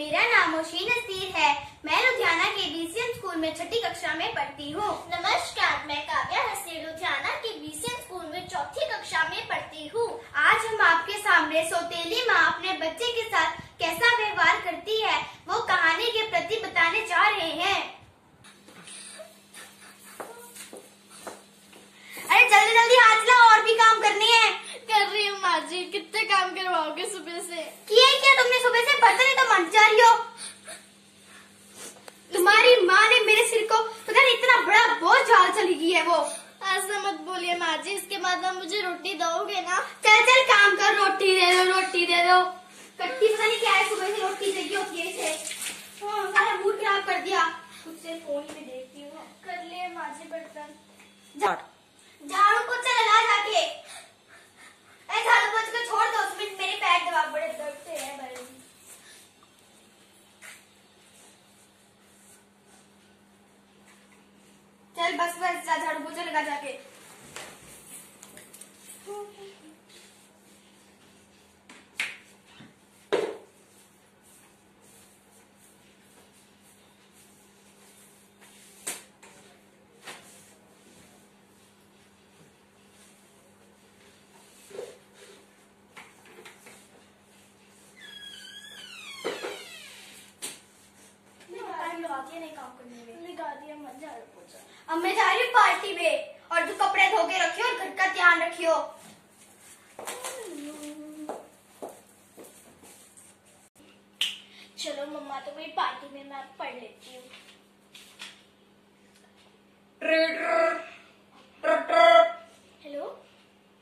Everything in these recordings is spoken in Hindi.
मेरा नाम ओशीन नसीर है। मैं लुधियाना के बीसीएम स्कूल में छठी कक्षा में पढ़ती हूँ। नमस्कार मैं काव्या हसीन लुधियाना के बीसीएम स्कूल में चौथी कक्षा में पढ़ती हूँ। आज हम आपके सामने सौतेली माँ अपने बच्चे के साथ कैसा व्यवहार करती है वो कहानी के प्रति बताने जा रहे हैं। अरे जल्दी जल्दी हाथ ला और भी काम करनी है। कर रही हूँ माँ जी कितने काम करवाओगे सुबह से? किए क्या तुमने सुबह से बर्तन ही तो मंच जा रही हो तुम्हारी माँ ने मेरे सिर को पता नहीं इतना बड़ा बोझ झाल चली गई है वो ऐसा मत बोलिए माँ जी इसके बाद आप मुझे रोटी दोगे ना? चल चल काम कर रोटी दे दो रोटी दे दो। कट्टी पता नहीं क्या है सुबह से रोटी चाहिए होती है इसे। हाँ, सारा मूड खराब कर दिया। खुद से फ़ोन में देखती हूँ। कर लिए माँ जी बर्तन झाड़ू पोछा लगा जाके। झाड़ू पोछा को छोड़ दो उसमें मेरे पैर दबा बड़े दर्द से है बड़े चल बस बस जा झाड़ू पोछा लगा जाके। काम करने दिया अब मैं जा रही हूँ पार्टी में, और तू कपड़े धो के रखियो और घर का ध्यान रखियो चलो, मम्मा तो मेरी पार्टी में मैं पढ़ लेती हूँ हेलो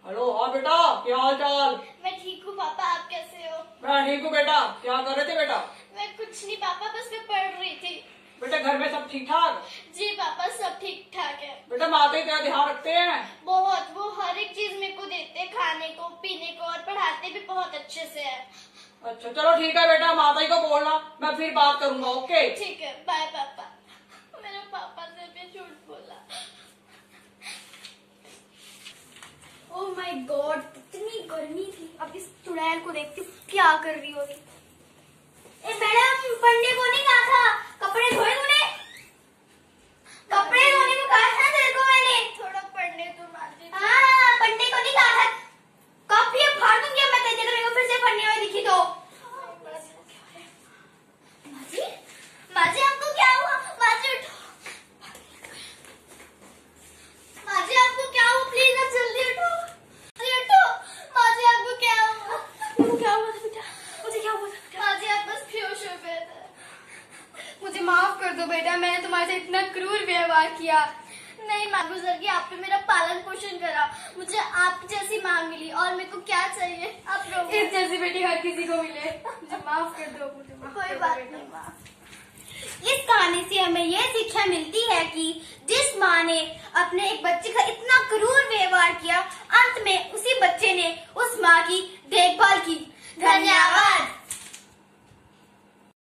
हेलो हाँ बेटा क्या हाल चाल मैं ठीक हूँ पापा आप कैसे हो मैं ठीक हूँ बेटा क्या कर रहे थे बेटा मैं कुछ नहीं पापा बस मैं पढ़ रही थी बेटा घर में सब ठीक ठाक जी पापा सब ठीक ठाक है। बेटा माता का ध्यान रखते हैं? बहुत वो हर एक चीज़ मेरे को देते हैं खाने को पीने को और पढ़ाते भी बहुत अच्छे से है। अच्छा चलो ठीक है बेटा माता जी को बोलना मैं फिर बात करूँगा ओके? ठीक है बाय पापा। मेरे पापा से भी झूठ बोला। ओह माय गॉड कितनी गर्मी थी। अब इस चुड़ैल को देखती क्या कर रही होगी ए मैडम पढ़ने को नहीं कहा था कपड़े धोए तूने कपड़े धोने को कहा था तेरे को मैंने थोड़ा पढ़ने दो माजी हाँ पढ़ने को नहीं कहा था कॉपी अब फाड़ दूँगी अब मैं तेरे तेरे को फिर से पढ़ने में दिखी तो माजी माजी आपको क्या हुआ माजी उठो माजी आपको क्या हुआ प्लीज़ आप जल्दी उठो माजी उठो माजी आपको क्या हुआ आपको क्या हुआ था बेटा मुझे क्या हुआ था बेटा माजी आप बस बेहोश हो गए थे मुझे माफ़ कर दो बेटा मैंने तुम्हारे से इतना क्रूर व्यवहार किया। नहीं माँ गुजर गई आपने मेरा पालन पोषण करा। मुझे आप जैसी माँ मिली और मेरे को क्या चाहिए? आप लोग इस जैसी बेटी हर किसी को मिले। मुझे माफ़ कर दो मुझे माफ़ कोई बात नहीं माँ इस कहानी से हमें यह शिक्षा मिलती है कि जिस माँ ने अपने एक बच्चे का इतना क्रूर व्यवहार किया अंत में उसी बच्चे ने उस माँ की देखभाल की। धन्यवाद।